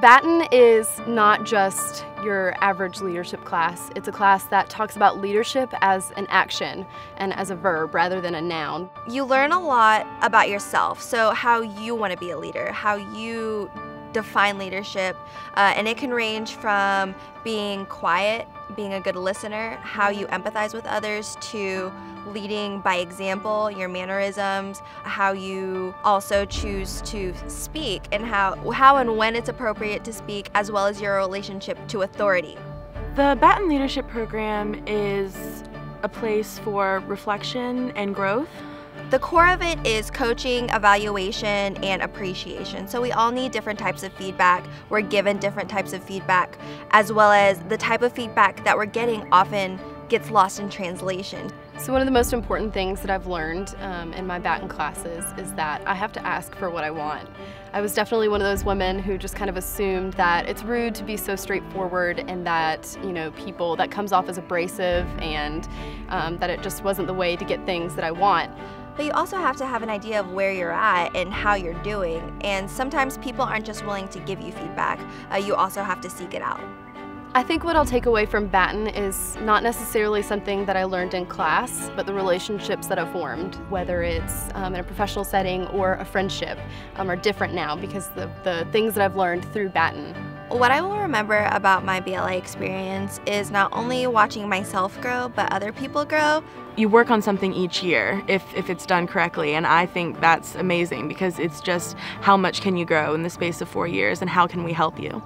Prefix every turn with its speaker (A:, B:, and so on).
A: Batten is not just your average leadership class. It's a class that talks about leadership as an action and as a verb rather than a noun.
B: You learn a lot about yourself, so how you want to be a leader, how you define leadership, uh, and it can range from being quiet, being a good listener, how you mm-hmm. empathize with others, to leading by example, your mannerisms, how you also choose to speak, and how, how and when it's appropriate to speak, as well as your relationship to authority.
C: The Batten Leadership Program is a place for reflection and growth.
B: The core of it is coaching, evaluation, and appreciation. So we all need different types of feedback. We're given different types of feedback, as well as the type of feedback that we're getting often gets lost in translation.
A: So one of the most important things that I've learned um, in my Batten classes is that I have to ask for what I want. I was definitely one of those women who just kind of assumed that it's rude to be so straightforward and that, you know, people, that comes off as abrasive and um, that it just wasn't the way to get things that I want.
B: But you also have to have an idea of where you're at and how you're doing. And sometimes people aren't just willing to give you feedback, uh, you also have to seek it out.
A: I think what I'll take away from Batten is not necessarily something that I learned in class, but the relationships that I've formed, whether it's um, in a professional setting or a friendship, um, are different now because the, the things that I've learned through Batten.
B: What I will remember about my BLA experience is not only watching myself grow, but other people grow.
C: You work on something each year if, if it's done correctly, and I think that's amazing because it's just how much can you grow in the space of four years and how can we help you.